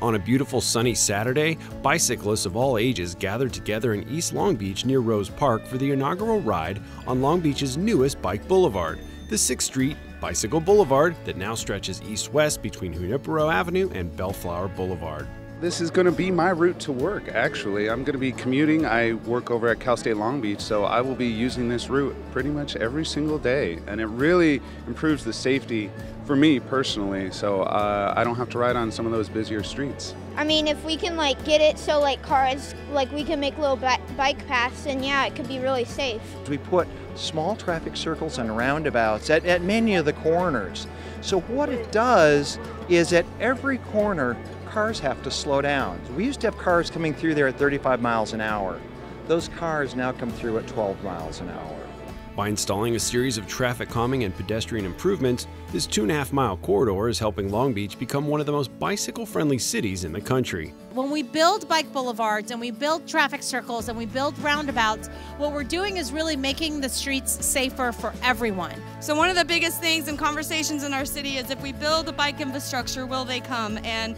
On a beautiful sunny Saturday, bicyclists of all ages gathered together in East Long Beach near Rose Park for the inaugural ride on Long Beach's newest bike boulevard, the 6th Street Bicycle Boulevard that now stretches east west between Junipero Avenue and Bellflower Boulevard. This is going to be my route to work, actually. I'm going to be commuting. I work over at Cal State Long Beach, so I will be using this route pretty much every single day. And it really improves the safety for me personally, so uh, I don't have to ride on some of those busier streets. I mean, if we can like get it so like cars, like we can make little bike paths, and yeah, it could be really safe. We put small traffic circles and roundabouts at, at many of the corners. So what it does is at every corner, cars have to slow down. We used to have cars coming through there at 35 miles an hour. Those cars now come through at 12 miles an hour. By installing a series of traffic calming and pedestrian improvements, this two and a half mile corridor is helping Long Beach become one of the most bicycle friendly cities in the country. When we build bike boulevards and we build traffic circles and we build roundabouts, what we're doing is really making the streets safer for everyone. So, one of the biggest things in conversations in our city is if we build a bike infrastructure, will they come? And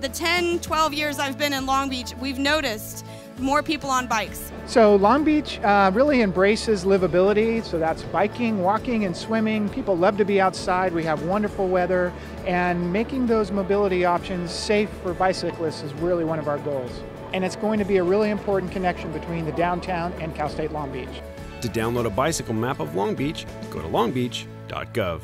the 10, 12 years I've been in Long Beach, we've noticed more people on bikes. So Long Beach uh, really embraces livability. So that's biking, walking, and swimming. People love to be outside. We have wonderful weather, and making those mobility options safe for bicyclists is really one of our goals. And it's going to be a really important connection between the downtown and Cal State Long Beach. To download a bicycle map of Long Beach, go to longbeach.gov.